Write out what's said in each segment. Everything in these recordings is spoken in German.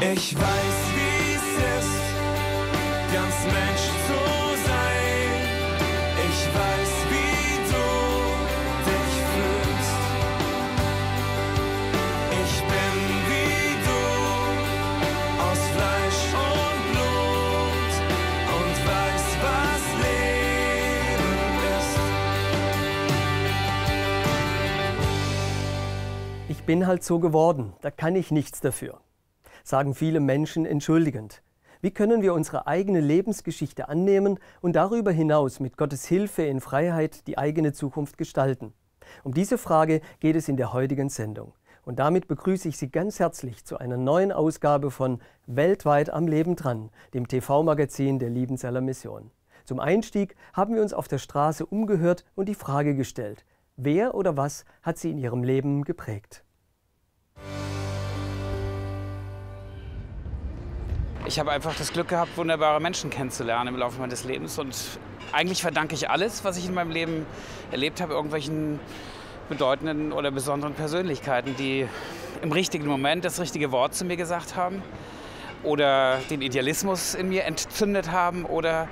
Ich weiß, wie es ist, ganz Mensch zu sein. Ich weiß, wie du dich fühlst. Ich bin wie du, aus Fleisch und Blut und weiß, was Leben ist. Ich bin halt so geworden, da kann ich nichts dafür sagen viele Menschen entschuldigend. Wie können wir unsere eigene Lebensgeschichte annehmen und darüber hinaus mit Gottes Hilfe in Freiheit die eigene Zukunft gestalten? Um diese Frage geht es in der heutigen Sendung. Und damit begrüße ich Sie ganz herzlich zu einer neuen Ausgabe von Weltweit am Leben dran, dem TV-Magazin der Liebenzeller Mission. Zum Einstieg haben wir uns auf der Straße umgehört und die Frage gestellt, wer oder was hat Sie in Ihrem Leben geprägt? Ich habe einfach das Glück gehabt, wunderbare Menschen kennenzulernen im Laufe meines Lebens. Und eigentlich verdanke ich alles, was ich in meinem Leben erlebt habe, irgendwelchen bedeutenden oder besonderen Persönlichkeiten, die im richtigen Moment das richtige Wort zu mir gesagt haben oder den Idealismus in mir entzündet haben oder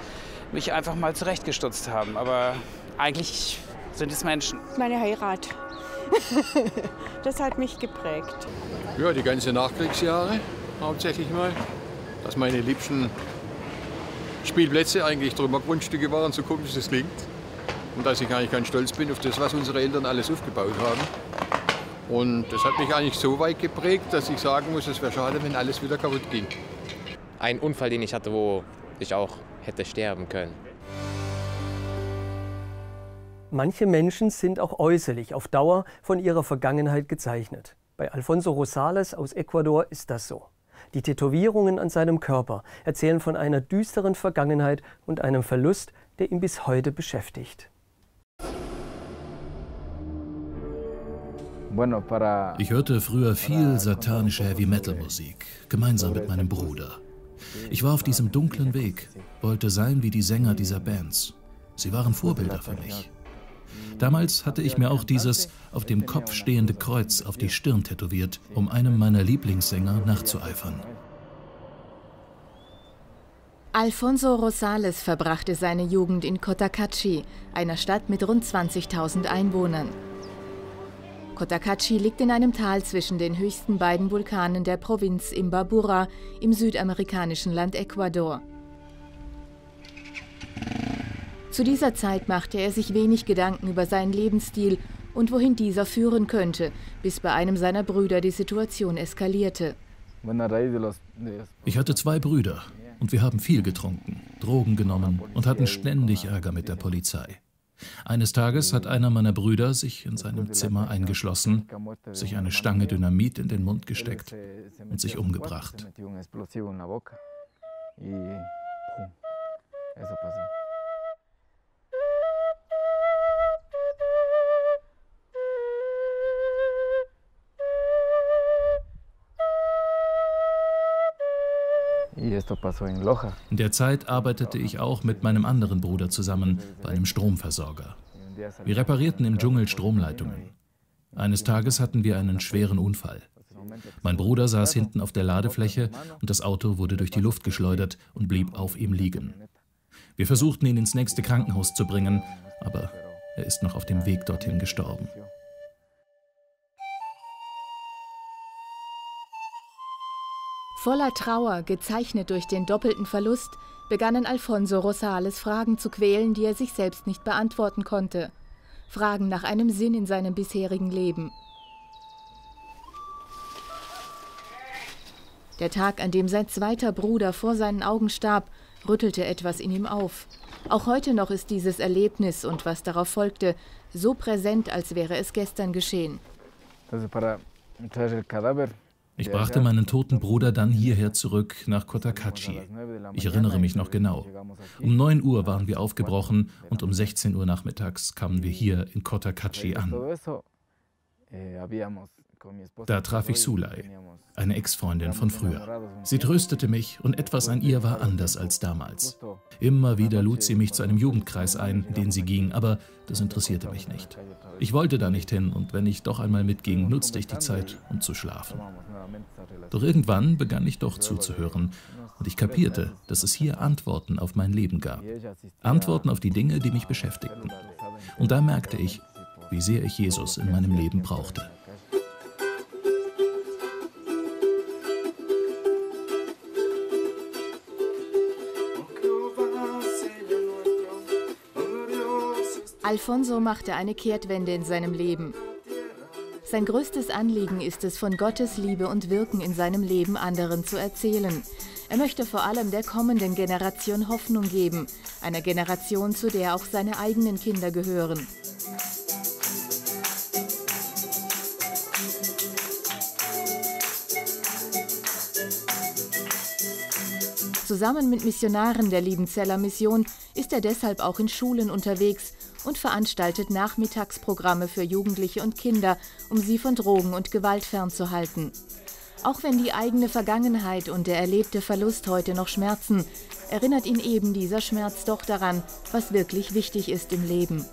mich einfach mal zurechtgestutzt haben. Aber eigentlich sind es Menschen. Meine Heirat. das hat mich geprägt. Ja, die ganzen Nachkriegsjahre hauptsächlich mal dass meine liebsten Spielplätze eigentlich Trümmergrundstücke waren, so komisch das klingt. Und dass ich eigentlich ganz stolz bin auf das, was unsere Eltern alles aufgebaut haben. Und das hat mich eigentlich so weit geprägt, dass ich sagen muss, es wäre schade, wenn alles wieder kaputt ging. Ein Unfall, den ich hatte, wo ich auch hätte sterben können. Manche Menschen sind auch äußerlich auf Dauer von ihrer Vergangenheit gezeichnet. Bei Alfonso Rosales aus Ecuador ist das so. Die Tätowierungen an seinem Körper erzählen von einer düsteren Vergangenheit und einem Verlust, der ihn bis heute beschäftigt. Ich hörte früher viel satanische Heavy-Metal-Musik, gemeinsam mit meinem Bruder. Ich war auf diesem dunklen Weg, wollte sein wie die Sänger dieser Bands. Sie waren Vorbilder für mich. Damals hatte ich mir auch dieses auf dem Kopf stehende Kreuz auf die Stirn tätowiert, um einem meiner Lieblingssänger nachzueifern. Alfonso Rosales verbrachte seine Jugend in Cotacachi, einer Stadt mit rund 20.000 Einwohnern. Cotacachi liegt in einem Tal zwischen den höchsten beiden Vulkanen der Provinz Imbabura im südamerikanischen Land Ecuador. Zu dieser Zeit machte er sich wenig Gedanken über seinen Lebensstil und wohin dieser führen könnte, bis bei einem seiner Brüder die Situation eskalierte. Ich hatte zwei Brüder und wir haben viel getrunken, Drogen genommen und hatten ständig Ärger mit der Polizei. Eines Tages hat einer meiner Brüder sich in seinem Zimmer eingeschlossen, sich eine Stange Dynamit in den Mund gesteckt und sich umgebracht. In der Zeit arbeitete ich auch mit meinem anderen Bruder zusammen bei einem Stromversorger. Wir reparierten im Dschungel Stromleitungen. Eines Tages hatten wir einen schweren Unfall. Mein Bruder saß hinten auf der Ladefläche und das Auto wurde durch die Luft geschleudert und blieb auf ihm liegen. Wir versuchten ihn ins nächste Krankenhaus zu bringen, aber er ist noch auf dem Weg dorthin gestorben. Voller Trauer, gezeichnet durch den doppelten Verlust, begannen Alfonso Rosales Fragen zu quälen, die er sich selbst nicht beantworten konnte. Fragen nach einem Sinn in seinem bisherigen Leben. Der Tag, an dem sein zweiter Bruder vor seinen Augen starb, rüttelte etwas in ihm auf. Auch heute noch ist dieses Erlebnis und was darauf folgte so präsent, als wäre es gestern geschehen. Ich brachte meinen toten Bruder dann hierher zurück nach Cotacachi. Ich erinnere mich noch genau. Um 9 Uhr waren wir aufgebrochen und um 16 Uhr nachmittags kamen wir hier in Cotacachi an. Da traf ich Sulay, eine Ex-Freundin von früher. Sie tröstete mich und etwas an ihr war anders als damals. Immer wieder lud sie mich zu einem Jugendkreis ein, in den sie ging, aber das interessierte mich nicht. Ich wollte da nicht hin und wenn ich doch einmal mitging, nutzte ich die Zeit, um zu schlafen. Doch irgendwann begann ich doch zuzuhören und ich kapierte, dass es hier Antworten auf mein Leben gab. Antworten auf die Dinge, die mich beschäftigten. Und da merkte ich, wie sehr ich Jesus in meinem Leben brauchte. Alfonso machte eine Kehrtwende in seinem Leben. Sein größtes Anliegen ist es, von Gottes Liebe und Wirken in seinem Leben anderen zu erzählen. Er möchte vor allem der kommenden Generation Hoffnung geben, einer Generation, zu der auch seine eigenen Kinder gehören. Zusammen mit Missionaren der Liebenzeller Mission ist er deshalb auch in Schulen unterwegs und veranstaltet Nachmittagsprogramme für Jugendliche und Kinder, um sie von Drogen und Gewalt fernzuhalten. Auch wenn die eigene Vergangenheit und der erlebte Verlust heute noch schmerzen, erinnert ihn eben dieser Schmerz doch daran, was wirklich wichtig ist im Leben.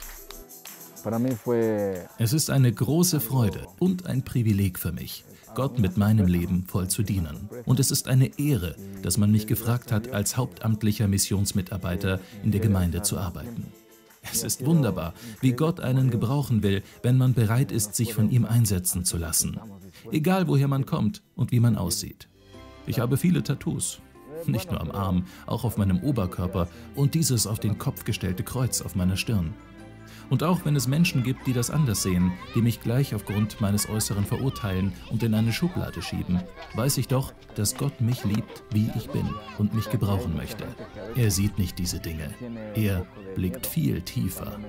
Es ist eine große Freude und ein Privileg für mich, Gott mit meinem Leben voll zu dienen. Und es ist eine Ehre, dass man mich gefragt hat, als hauptamtlicher Missionsmitarbeiter in der Gemeinde zu arbeiten. Es ist wunderbar, wie Gott einen gebrauchen will, wenn man bereit ist, sich von ihm einsetzen zu lassen. Egal woher man kommt und wie man aussieht. Ich habe viele Tattoos. Nicht nur am Arm, auch auf meinem Oberkörper und dieses auf den Kopf gestellte Kreuz auf meiner Stirn. Und auch wenn es Menschen gibt, die das anders sehen, die mich gleich aufgrund meines Äußeren verurteilen und in eine Schublade schieben, weiß ich doch, dass Gott mich liebt, wie ich bin und mich gebrauchen möchte. Er sieht nicht diese Dinge. Er blickt viel tiefer.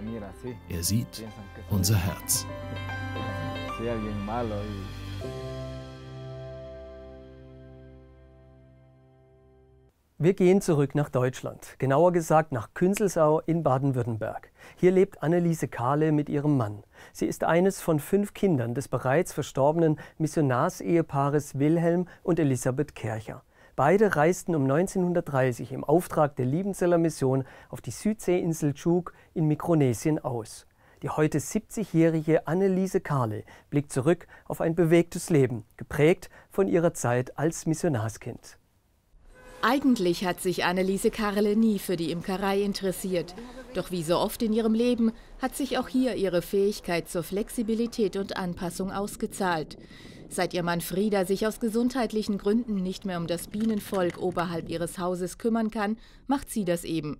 Er sieht unser Herz. Wir gehen zurück nach Deutschland, genauer gesagt nach Künzelsau in Baden-Württemberg. Hier lebt Anneliese Kahle mit ihrem Mann. Sie ist eines von fünf Kindern des bereits verstorbenen Missionarseheepaares Wilhelm und Elisabeth Kercher. Beide reisten um 1930 im Auftrag der Liebenzeller Mission auf die Südseeinsel Tschuk in Mikronesien aus. Die heute 70-jährige Anneliese Kahle blickt zurück auf ein bewegtes Leben, geprägt von ihrer Zeit als Missionarskind. Eigentlich hat sich Anneliese Karle nie für die Imkerei interessiert. Doch wie so oft in ihrem Leben hat sich auch hier ihre Fähigkeit zur Flexibilität und Anpassung ausgezahlt. Seit ihr Mann Frieda sich aus gesundheitlichen Gründen nicht mehr um das Bienenvolk oberhalb ihres Hauses kümmern kann, macht sie das eben.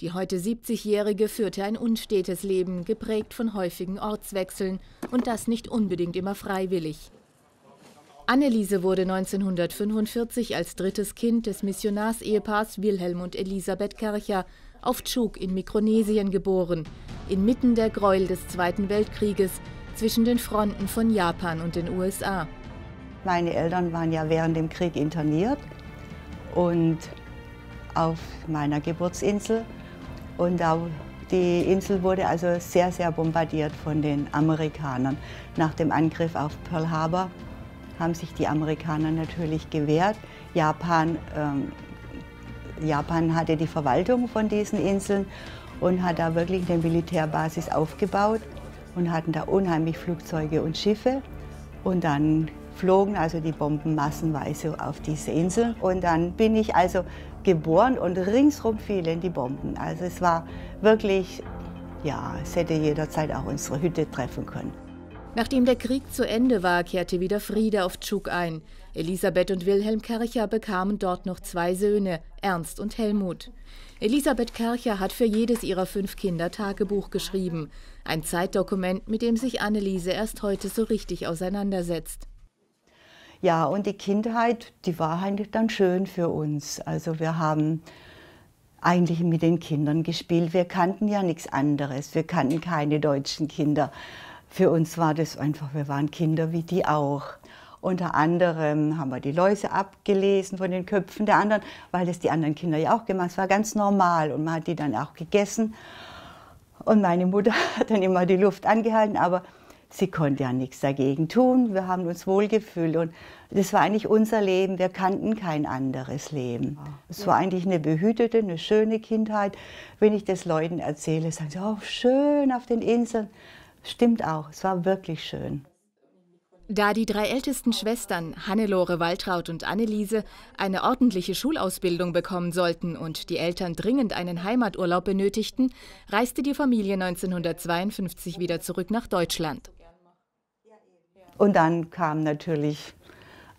Die heute 70-Jährige führte ein unstetes Leben, geprägt von häufigen Ortswechseln und das nicht unbedingt immer freiwillig. Anneliese wurde 1945 als drittes Kind des Missionarsehepaars Wilhelm und Elisabeth Kercher auf Tschuk in Mikronesien geboren, inmitten der Gräuel des Zweiten Weltkrieges zwischen den Fronten von Japan und den USA. Meine Eltern waren ja während dem Krieg interniert und auf meiner Geburtsinsel. Und die Insel wurde also sehr, sehr bombardiert von den Amerikanern. Nach dem Angriff auf Pearl Harbor haben sich die Amerikaner natürlich gewehrt. Japan, ähm, Japan hatte die Verwaltung von diesen Inseln und hat da wirklich eine Militärbasis aufgebaut und hatten da unheimlich Flugzeuge und Schiffe. Und dann flogen also die Bomben massenweise auf diese Inseln. Und dann bin ich also geboren und ringsrum fielen die Bomben. Also es war wirklich, ja, es hätte jederzeit auch unsere Hütte treffen können. Nachdem der Krieg zu Ende war, kehrte wieder Friede auf Tschuk ein. Elisabeth und Wilhelm Kercher bekamen dort noch zwei Söhne, Ernst und Helmut. Elisabeth Kercher hat für jedes ihrer fünf Kinder Tagebuch geschrieben. Ein Zeitdokument, mit dem sich Anneliese erst heute so richtig auseinandersetzt. Ja, und die Kindheit, die war eigentlich dann schön für uns. Also wir haben eigentlich mit den Kindern gespielt. Wir kannten ja nichts anderes. Wir kannten keine deutschen Kinder. Für uns war das einfach, wir waren Kinder wie die auch. Unter anderem haben wir die Läuse abgelesen von den Köpfen der anderen, weil das die anderen Kinder ja auch gemacht haben. Es war ganz normal und man hat die dann auch gegessen. Und meine Mutter hat dann immer die Luft angehalten, aber sie konnte ja nichts dagegen tun. Wir haben uns wohlgefühlt und das war eigentlich unser Leben. Wir kannten kein anderes Leben. Es war eigentlich eine behütete, eine schöne Kindheit. Wenn ich das Leuten erzähle, sagen sie, oh, schön auf den Inseln. Stimmt auch, es war wirklich schön. Da die drei ältesten Schwestern, Hannelore, Waltraud und Anneliese, eine ordentliche Schulausbildung bekommen sollten und die Eltern dringend einen Heimaturlaub benötigten, reiste die Familie 1952 wieder zurück nach Deutschland. Und dann kam natürlich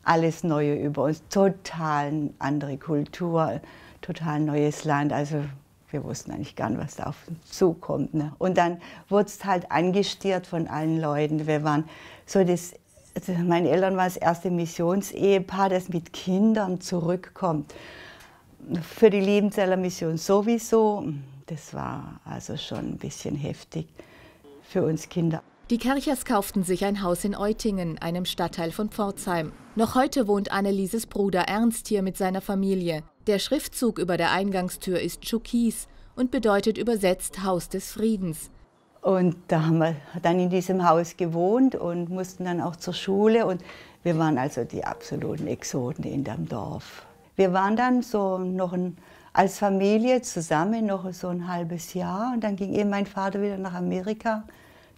alles Neue über uns, total andere Kultur, total neues Land. Also wir wussten eigentlich gar nicht, was da auf uns zukommt. Ne? Und dann wurde es halt angestiert von allen Leuten. Wir waren so das, also meine Eltern waren das erste Missionsehepaar, das mit Kindern zurückkommt. Für die Liebenzeller Mission sowieso. Das war also schon ein bisschen heftig für uns Kinder. Die Kerchers kauften sich ein Haus in Eutingen, einem Stadtteil von Pforzheim. Noch heute wohnt Annelieses Bruder Ernst hier mit seiner Familie. Der Schriftzug über der Eingangstür ist Chukis und bedeutet übersetzt Haus des Friedens. Und da haben wir dann in diesem Haus gewohnt und mussten dann auch zur Schule. Und wir waren also die absoluten Exoten in dem Dorf. Wir waren dann so noch ein, als Familie zusammen noch so ein halbes Jahr. Und dann ging eben mein Vater wieder nach Amerika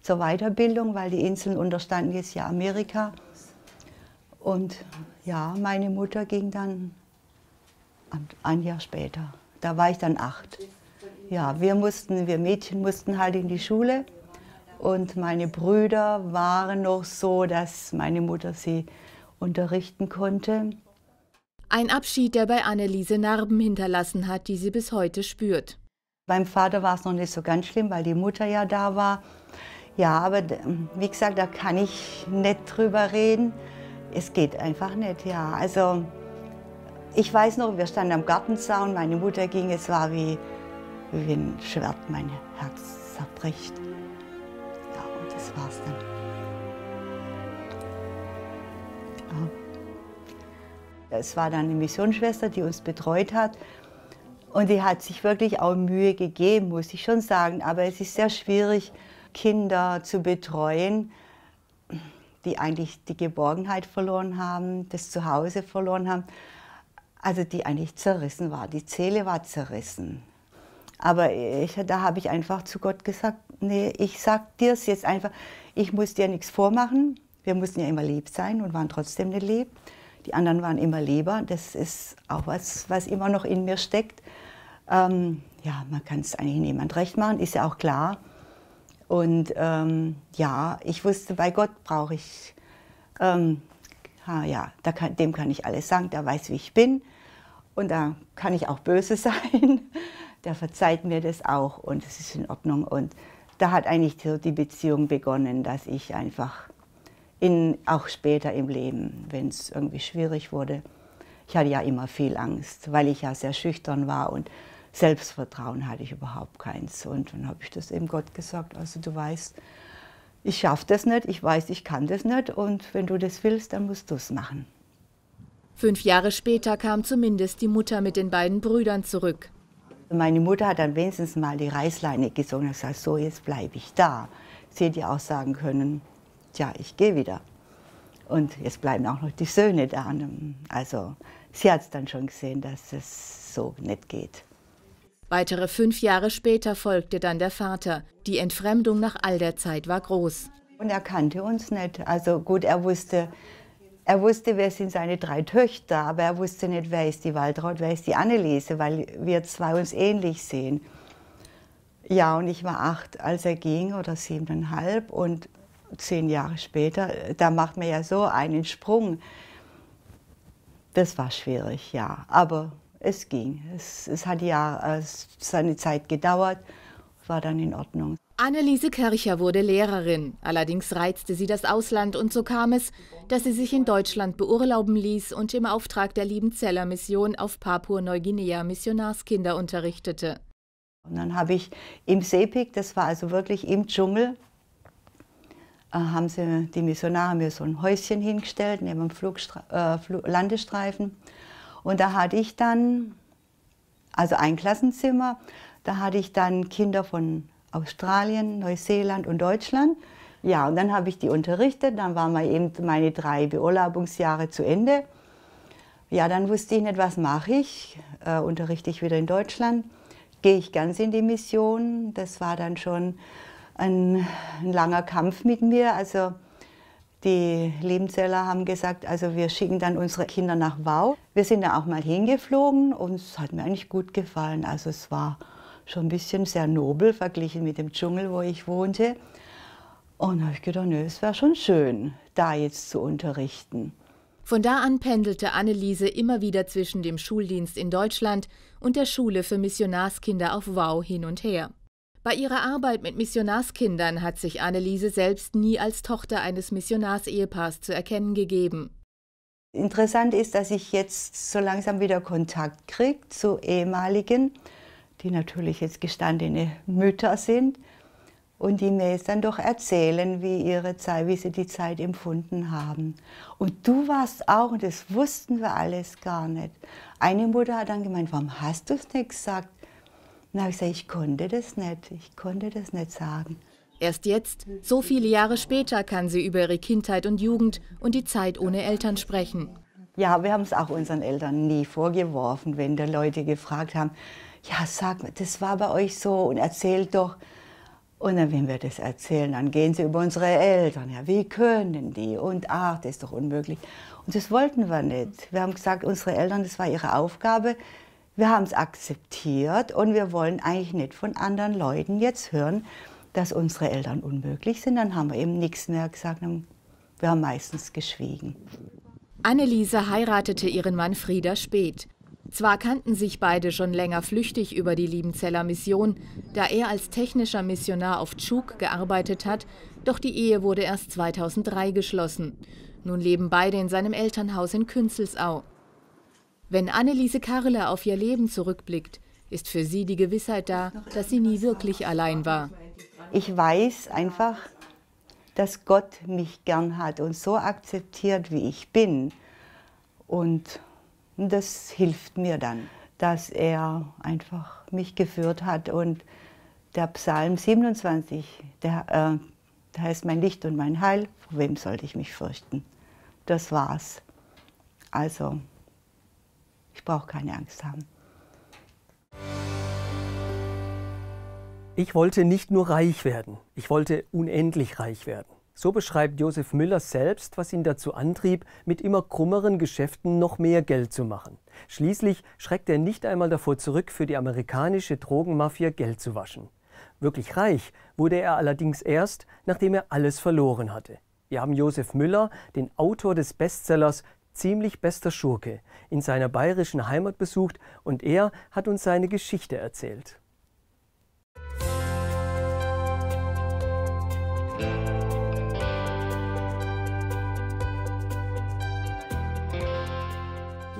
zur Weiterbildung, weil die Inseln unterstanden jetzt ja Amerika. Und ja, meine Mutter ging dann ein Jahr später. Da war ich dann acht. Ja, wir mussten, wir Mädchen mussten halt in die Schule. Und meine Brüder waren noch so, dass meine Mutter sie unterrichten konnte. Ein Abschied, der bei Anneliese Narben hinterlassen hat, die sie bis heute spürt. Beim Vater war es noch nicht so ganz schlimm, weil die Mutter ja da war. Ja, aber wie gesagt, da kann ich nicht drüber reden. Es geht einfach nicht, ja. Also ich weiß noch, wir standen am Gartenzaun, meine Mutter ging, es war wie, wie ein Schwert, mein Herz zerbricht. Ja, und das war's dann. Ja. Es war dann eine Missionsschwester, die uns betreut hat. Und die hat sich wirklich auch Mühe gegeben, muss ich schon sagen. Aber es ist sehr schwierig, Kinder zu betreuen, die eigentlich die Geborgenheit verloren haben, das Zuhause verloren haben, also die eigentlich zerrissen war. Die Seele war zerrissen. Aber ich, da habe ich einfach zu Gott gesagt, nee, ich sag dir es jetzt einfach, ich muss dir nichts vormachen. Wir mussten ja immer lieb sein und waren trotzdem nicht lieb. Die anderen waren immer lieber. Das ist auch was, was immer noch in mir steckt. Ähm, ja, man kann es eigentlich niemand recht machen, ist ja auch klar. Und ähm, ja, ich wusste, bei Gott brauche ich, ähm, ja, kann, dem kann ich alles sagen, der weiß, wie ich bin. Und da kann ich auch böse sein. Der verzeiht mir das auch und es ist in Ordnung. Und da hat eigentlich so die Beziehung begonnen, dass ich einfach in, auch später im Leben, wenn es irgendwie schwierig wurde, ich hatte ja immer viel Angst, weil ich ja sehr schüchtern war und Selbstvertrauen hatte ich überhaupt keins. Und dann habe ich das eben Gott gesagt, also du weißt, ich schaffe das nicht, ich weiß, ich kann das nicht und wenn du das willst, dann musst du es machen. Fünf Jahre später kam zumindest die Mutter mit den beiden Brüdern zurück. Meine Mutter hat dann wenigstens mal die Reißleine gesungen und gesagt, so jetzt bleibe ich da. Sie hätte auch sagen können, tja, ich gehe wieder. Und jetzt bleiben auch noch die Söhne da. Also sie hat es dann schon gesehen, dass es so nicht geht. Weitere fünf Jahre später folgte dann der Vater. Die Entfremdung nach all der Zeit war groß. Und er kannte uns nicht. Also gut, er wusste, er wusste, wer sind seine drei Töchter, aber er wusste nicht, wer ist die Waltraud, wer ist die Anneliese, weil wir zwei uns ähnlich sehen. Ja, und ich war acht, als er ging, oder siebeneinhalb. Und zehn Jahre später, da macht man ja so einen Sprung. Das war schwierig, ja. Aber es ging. Es, es hat ja seine Zeit gedauert, war dann in Ordnung. Anneliese Kircher wurde Lehrerin. Allerdings reizte sie das Ausland und so kam es, dass sie sich in Deutschland beurlauben ließ und im Auftrag der Liebenzeller Mission auf Papua-Neuguinea Missionarskinder unterrichtete. Und dann habe ich im Sepik, das war also wirklich im Dschungel, äh, haben sie, die Missionare mir so ein Häuschen hingestellt neben dem Flugstra äh, Landestreifen. Und da hatte ich dann, also ein Klassenzimmer, da hatte ich dann Kinder von Australien, Neuseeland und Deutschland. Ja, und dann habe ich die unterrichtet. Dann waren eben meine drei Beurlaubungsjahre zu Ende. Ja, dann wusste ich nicht, was mache ich. Äh, unterrichte ich wieder in Deutschland? Gehe ich ganz in die Mission? Das war dann schon ein, ein langer Kampf mit mir. Also die Liebenzeller haben gesagt, also wir schicken dann unsere Kinder nach Wau. Wir sind da auch mal hingeflogen und es hat mir eigentlich gut gefallen. Also es war schon ein bisschen sehr nobel verglichen mit dem Dschungel, wo ich wohnte. Und da habe ich gedacht, nö, es wäre schon schön, da jetzt zu unterrichten. Von da an pendelte Anneliese immer wieder zwischen dem Schuldienst in Deutschland und der Schule für Missionarskinder auf Wau hin und her. Bei ihrer Arbeit mit Missionarskindern hat sich Anneliese selbst nie als Tochter eines Missionarsehepaars zu erkennen gegeben. Interessant ist, dass ich jetzt so langsam wieder Kontakt kriege zu ehemaligen, die natürlich jetzt gestandene Mütter sind und die mir jetzt dann doch erzählen, wie, ihre Zeit, wie sie die Zeit empfunden haben. Und du warst auch, und das wussten wir alles gar nicht. Eine Mutter hat dann gemeint, warum hast du es nicht gesagt? Dann habe ich gesagt, ich konnte das nicht, ich konnte das nicht sagen. Erst jetzt, so viele Jahre später, kann sie über ihre Kindheit und Jugend und die Zeit ohne Eltern sprechen. Ja, wir haben es auch unseren Eltern nie vorgeworfen, wenn da Leute gefragt haben, ja, sag mal, das war bei euch so und erzählt doch. Und dann, wenn wir das erzählen, dann gehen sie über unsere Eltern. Ja, wie können die? Und ach, das ist doch unmöglich. Und das wollten wir nicht. Wir haben gesagt, unsere Eltern, das war ihre Aufgabe. Wir haben es akzeptiert und wir wollen eigentlich nicht von anderen Leuten jetzt hören, dass unsere Eltern unmöglich sind. Dann haben wir eben nichts mehr gesagt. Wir haben meistens geschwiegen. Anneliese heiratete ihren Mann Frieda spät. Zwar kannten sich beide schon länger flüchtig über die Liebenzeller Mission, da er als technischer Missionar auf Tschuk gearbeitet hat, doch die Ehe wurde erst 2003 geschlossen. Nun leben beide in seinem Elternhaus in Künzelsau. Wenn Anneliese Karle auf ihr Leben zurückblickt, ist für sie die Gewissheit da, dass sie nie wirklich allein war. Ich weiß einfach, dass Gott mich gern hat und so akzeptiert, wie ich bin. Und das hilft mir dann, dass er einfach mich geführt hat. Und der Psalm 27, der, äh, der heißt mein Licht und mein Heil, vor wem sollte ich mich fürchten? Das war's. Also, ich brauche keine Angst haben. Ich wollte nicht nur reich werden, ich wollte unendlich reich werden. So beschreibt Josef Müller selbst, was ihn dazu antrieb, mit immer krummeren Geschäften noch mehr Geld zu machen. Schließlich schreckt er nicht einmal davor zurück, für die amerikanische Drogenmafia Geld zu waschen. Wirklich reich wurde er allerdings erst, nachdem er alles verloren hatte. Wir haben Josef Müller, den Autor des Bestsellers Ziemlich bester Schurke, in seiner bayerischen Heimat besucht und er hat uns seine Geschichte erzählt.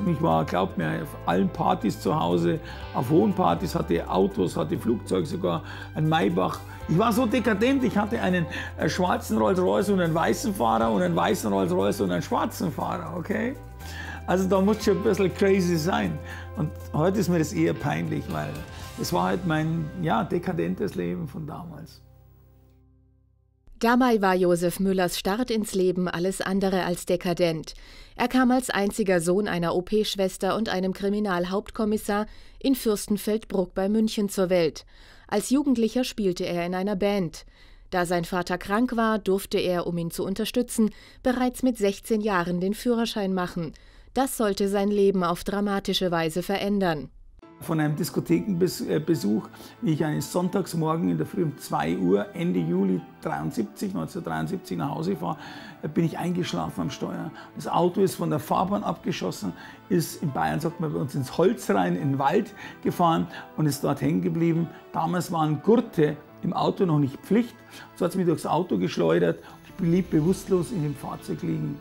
Ich war, glaub mir, auf allen Partys zu Hause, auf hohen Partys, hatte Autos, hatte Flugzeuge, sogar ein Maybach. Ich war so dekadent, ich hatte einen äh, schwarzen Rolls-Royce und einen weißen Fahrer und einen weißen Rolls-Royce und einen schwarzen Fahrer, okay? Also da muss schon ein bisschen crazy sein. Und heute ist mir das eher peinlich, weil es war halt mein ja, dekadentes Leben von damals. Dabei war Josef Müllers Start ins Leben alles andere als dekadent. Er kam als einziger Sohn einer OP-Schwester und einem Kriminalhauptkommissar in Fürstenfeldbruck bei München zur Welt. Als Jugendlicher spielte er in einer Band. Da sein Vater krank war, durfte er, um ihn zu unterstützen, bereits mit 16 Jahren den Führerschein machen. Das sollte sein Leben auf dramatische Weise verändern von einem Diskothekenbesuch, wie ich eines Sonntagsmorgen in der Früh um 2 Uhr Ende Juli 73, 1973 nach Hause fahre, bin ich eingeschlafen am Steuer. Das Auto ist von der Fahrbahn abgeschossen, ist in Bayern, sagt man bei uns, ins Holz rein, in den Wald gefahren und ist dort hängen geblieben. Damals waren Gurte im Auto noch nicht Pflicht. So hat es mich durchs Auto geschleudert ich blieb bewusstlos in dem Fahrzeug liegen.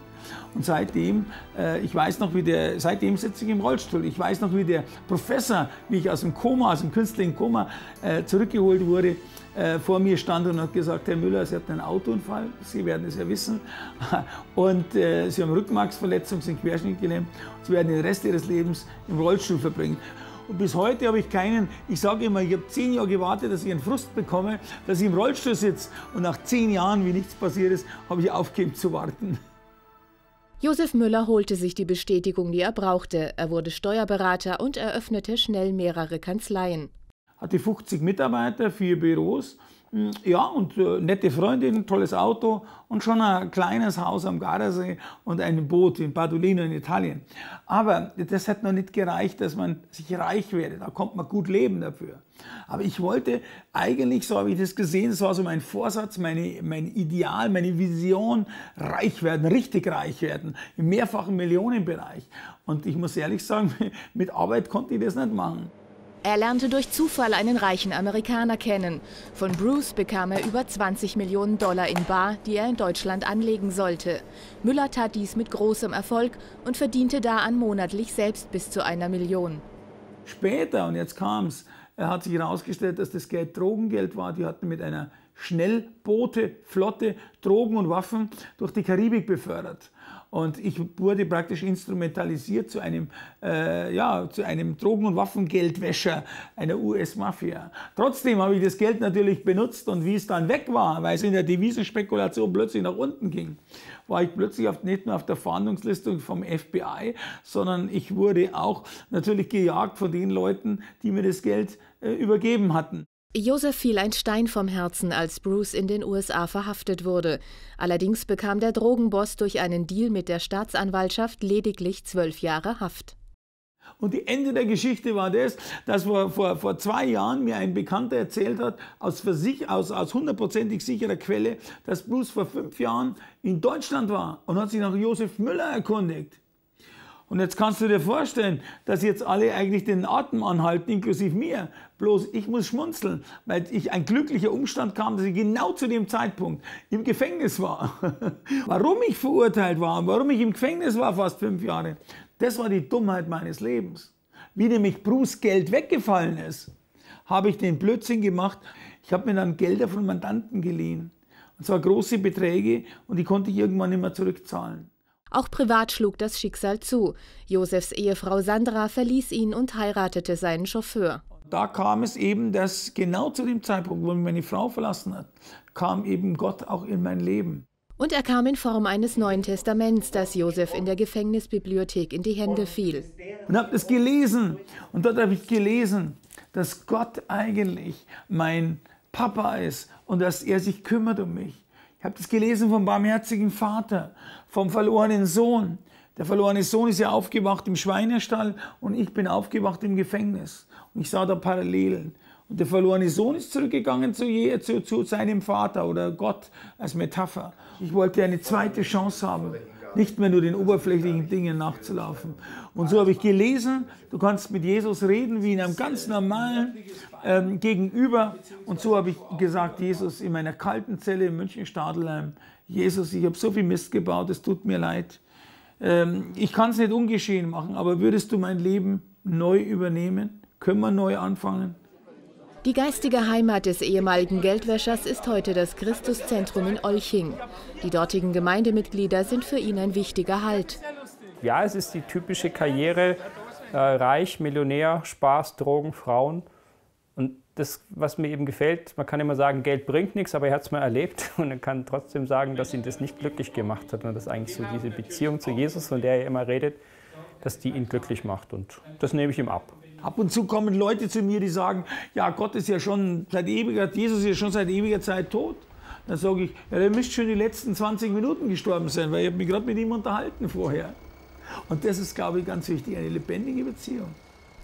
Und seitdem, äh, ich weiß noch, wie der, seitdem sitze ich im Rollstuhl. Ich weiß noch, wie der Professor, wie ich aus dem Koma, aus dem künstlichen Koma äh, zurückgeholt wurde, äh, vor mir stand und hat gesagt, Herr Müller, Sie hatten einen Autounfall, Sie werden es ja wissen, und äh, Sie haben Rückenmarksverletzung, sind querschnittgelähmt, Sie werden den Rest Ihres Lebens im Rollstuhl verbringen. Und bis heute habe ich keinen, ich sage immer, ich habe zehn Jahre gewartet, dass ich einen Frust bekomme, dass ich im Rollstuhl sitze. Und nach zehn Jahren, wie nichts passiert ist, habe ich aufgegeben zu warten. Josef Müller holte sich die Bestätigung, die er brauchte. Er wurde Steuerberater und eröffnete schnell mehrere Kanzleien. Hatte 50 Mitarbeiter, vier Büros ja, und äh, nette Freundin, tolles Auto und schon ein kleines Haus am Gardasee und ein Boot in Badolino in Italien. Aber das hat noch nicht gereicht, dass man sich reich werde. Da kommt man gut leben dafür. Aber ich wollte eigentlich, so habe ich das gesehen, das war so mein Vorsatz, meine, mein Ideal, meine Vision, reich werden, richtig reich werden, im mehrfachen Millionenbereich. Und ich muss ehrlich sagen, mit Arbeit konnte ich das nicht machen. Er lernte durch Zufall einen reichen Amerikaner kennen. Von Bruce bekam er über 20 Millionen Dollar in Bar, die er in Deutschland anlegen sollte. Müller tat dies mit großem Erfolg und verdiente da an monatlich selbst bis zu einer Million. Später, und jetzt kam es, hat sich herausgestellt, dass das Geld Drogengeld war. Die hatten mit einer Schnellboote, Flotte, Drogen und Waffen durch die Karibik befördert. Und ich wurde praktisch instrumentalisiert zu einem, äh, ja, zu einem Drogen- und Waffengeldwäscher einer US-Mafia. Trotzdem habe ich das Geld natürlich benutzt und wie es dann weg war, weil es in der Devisenspekulation plötzlich nach unten ging, war ich plötzlich auf, nicht nur auf der Fahndungsliste vom FBI, sondern ich wurde auch natürlich gejagt von den Leuten, die mir das Geld äh, übergeben hatten. Josef fiel ein Stein vom Herzen, als Bruce in den USA verhaftet wurde. Allerdings bekam der Drogenboss durch einen Deal mit der Staatsanwaltschaft lediglich zwölf Jahre Haft. Und die Ende der Geschichte war das, dass vor, vor, vor zwei Jahren mir ein Bekannter erzählt hat, aus, Versich aus, aus hundertprozentig sicherer Quelle, dass Bruce vor fünf Jahren in Deutschland war und hat sich nach Josef Müller erkundigt. Und jetzt kannst du dir vorstellen, dass jetzt alle eigentlich den Atem anhalten, inklusive mir. Bloß ich muss schmunzeln, weil ich ein glücklicher Umstand kam, dass ich genau zu dem Zeitpunkt im Gefängnis war. warum ich verurteilt war und warum ich im Gefängnis war fast fünf Jahre, das war die Dummheit meines Lebens. Wie nämlich Bruce Geld weggefallen ist, habe ich den Blödsinn gemacht. Ich habe mir dann Gelder von Mandanten geliehen. Und zwar große Beträge und die konnte ich irgendwann nicht mehr zurückzahlen. Auch privat schlug das Schicksal zu. Josefs Ehefrau Sandra verließ ihn und heiratete seinen Chauffeur. Da kam es eben, dass genau zu dem Zeitpunkt, wo mich meine Frau verlassen hat, kam eben Gott auch in mein Leben. Und er kam in Form eines Neuen Testaments, das Josef in der Gefängnisbibliothek in die Hände fiel. Und habe das gelesen. Und dort habe ich gelesen, dass Gott eigentlich mein Papa ist und dass er sich kümmert um mich. Habe das gelesen vom barmherzigen Vater, vom verlorenen Sohn. Der verlorene Sohn ist ja aufgewacht im Schweinestall und ich bin aufgewacht im Gefängnis. Und ich sah da Parallelen. Und der verlorene Sohn ist zurückgegangen zu, zu, zu seinem Vater oder Gott als Metapher. Ich wollte eine zweite Chance haben nicht mehr nur den oberflächlichen Dingen nachzulaufen. Und so habe ich gelesen, du kannst mit Jesus reden wie in einem ganz normalen ähm, Gegenüber. Und so habe ich gesagt, Jesus, in meiner kalten Zelle in München-Stadelheim, Jesus, ich habe so viel Mist gebaut, es tut mir leid. Ähm, ich kann es nicht ungeschehen machen, aber würdest du mein Leben neu übernehmen? Können wir neu anfangen? Die geistige Heimat des ehemaligen Geldwäschers ist heute das Christuszentrum in Olching. Die dortigen Gemeindemitglieder sind für ihn ein wichtiger Halt. Ja, es ist die typische Karriere, äh, reich, Millionär, Spaß, Drogen, Frauen. Und das, was mir eben gefällt, man kann immer sagen, Geld bringt nichts, aber er hat es mal erlebt und er kann trotzdem sagen, dass ihn das nicht glücklich gemacht hat und dass eigentlich so diese Beziehung zu Jesus, von der er immer redet, dass die ihn glücklich macht und das nehme ich ihm ab. Ab und zu kommen Leute zu mir, die sagen, ja, Gott ist ja schon seit ewiger, Jesus ist ja schon seit ewiger Zeit tot. Dann sage ich, ja, der müsste schon die letzten 20 Minuten gestorben sein, weil ich habe mich gerade mit ihm unterhalten vorher. Und das ist, glaube ich, ganz wichtig, eine lebendige Beziehung.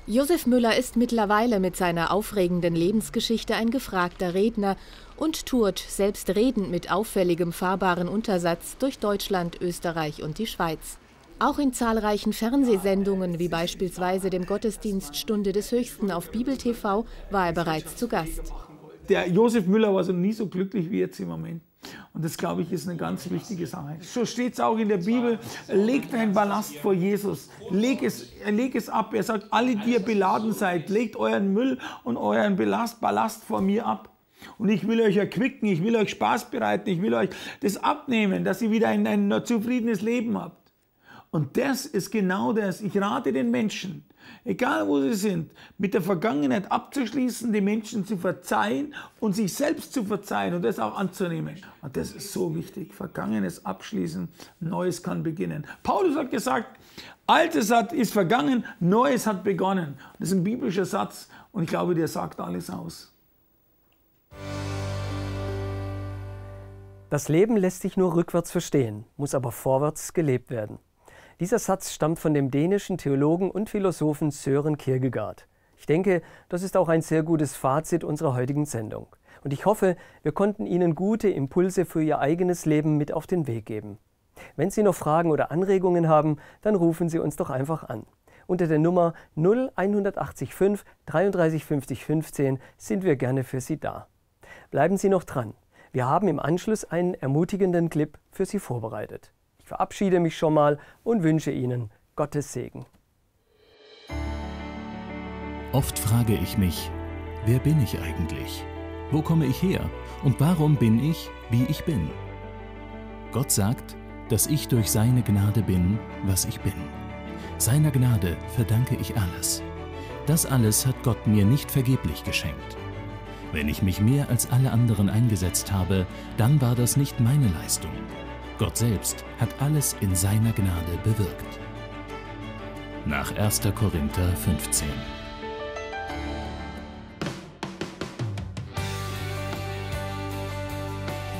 Josef Müller ist mittlerweile mit seiner aufregenden Lebensgeschichte ein gefragter Redner und tourt selbstredend mit auffälligem fahrbaren Untersatz durch Deutschland, Österreich und die Schweiz. Auch in zahlreichen Fernsehsendungen, wie beispielsweise dem Gottesdienst Stunde des Höchsten auf Bibel TV, war er bereits zu Gast. Der Josef Müller war so nie so glücklich wie jetzt im Moment. Und das, glaube ich, ist eine ganz wichtige Sache. So steht es auch in der Bibel, legt deinen Ballast vor Jesus, leg es, leg es ab. Er sagt, alle, die ihr beladen seid, legt euren Müll und euren Ballast, Ballast vor mir ab. Und ich will euch erquicken, ich will euch Spaß bereiten, ich will euch das abnehmen, dass ihr wieder ein, ein zufriedenes Leben habt. Und das ist genau das. Ich rate den Menschen, egal wo sie sind, mit der Vergangenheit abzuschließen, die Menschen zu verzeihen und sich selbst zu verzeihen und das auch anzunehmen. Und das ist so wichtig. Vergangenes abschließen, Neues kann beginnen. Paulus hat gesagt, Altes hat, ist vergangen, Neues hat begonnen. Das ist ein biblischer Satz und ich glaube, der sagt alles aus. Das Leben lässt sich nur rückwärts verstehen, muss aber vorwärts gelebt werden. Dieser Satz stammt von dem dänischen Theologen und Philosophen Sören Kierkegaard. Ich denke, das ist auch ein sehr gutes Fazit unserer heutigen Sendung. Und ich hoffe, wir konnten Ihnen gute Impulse für Ihr eigenes Leben mit auf den Weg geben. Wenn Sie noch Fragen oder Anregungen haben, dann rufen Sie uns doch einfach an. Unter der Nummer 0185 33 50 15 sind wir gerne für Sie da. Bleiben Sie noch dran. Wir haben im Anschluss einen ermutigenden Clip für Sie vorbereitet verabschiede mich schon mal und wünsche Ihnen Gottes Segen. Oft frage ich mich, wer bin ich eigentlich? Wo komme ich her? Und warum bin ich, wie ich bin? Gott sagt, dass ich durch seine Gnade bin, was ich bin. Seiner Gnade verdanke ich alles. Das alles hat Gott mir nicht vergeblich geschenkt. Wenn ich mich mehr als alle anderen eingesetzt habe, dann war das nicht meine Leistung, Gott selbst hat alles in seiner Gnade bewirkt. Nach 1. Korinther 15.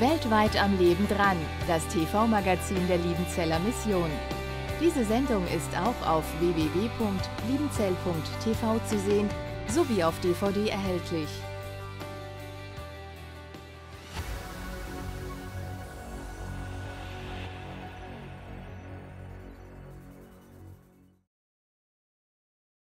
Weltweit am Leben dran, das TV-Magazin der Liebenzeller Mission. Diese Sendung ist auch auf www.liebenzell.tv zu sehen sowie auf DVD erhältlich.